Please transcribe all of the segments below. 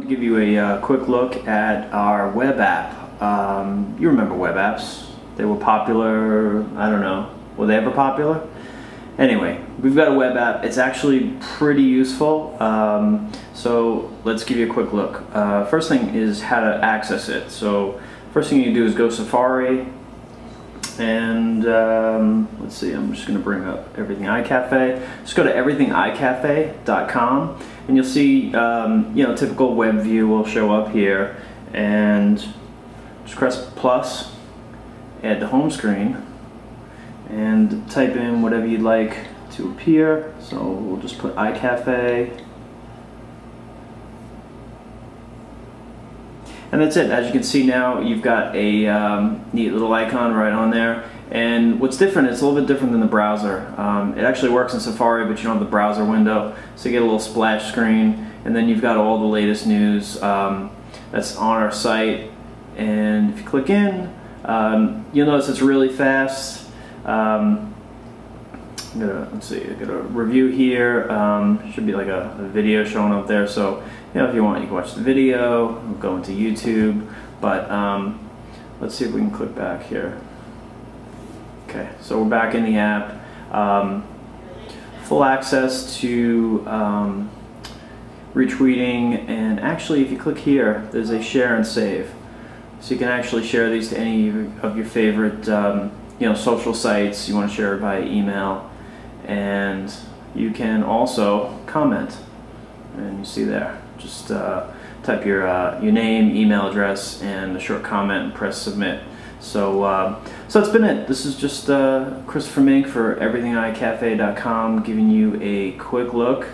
to give you a uh, quick look at our web app. Um, you remember web apps. They were popular, I don't know, were they ever popular? Anyway, we've got a web app. It's actually pretty useful. Um, so let's give you a quick look. Uh, first thing is how to access it. So first thing you do is go Safari and um, let's see, I'm just going to bring up Everything iCafe. Just go to everythingicafe.com and you'll see, um, you know, typical web view will show up here and just press plus, add the home screen and type in whatever you'd like to appear. So we'll just put iCafe And that's it. As you can see now, you've got a um, neat little icon right on there. And what's different, it's a little bit different than the browser. Um, it actually works in Safari, but you don't have the browser window. So you get a little splash screen, and then you've got all the latest news um, that's on our site. And if you click in, um, you'll notice it's really fast. Um, I'm gonna, let's see, I got a review here. Um, should be like a, a, video showing up there. So, you know, if you want, you can watch the video, go into YouTube. But um, let's see if we can click back here. Okay, so we're back in the app. Um, full access to um, retweeting, and actually, if you click here, there's a share and save. So you can actually share these to any of your favorite, um, you know, social sites. You want to share it via email and you can also comment. And you see there. Just uh, type your uh, your name email address and a short comment and press submit. So uh, so that's been it. This is just uh, Christopher Mink for everythingicafe.com giving you a quick look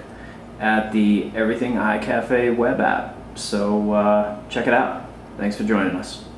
at the Everything iCafe web app. So uh, check it out. Thanks for joining us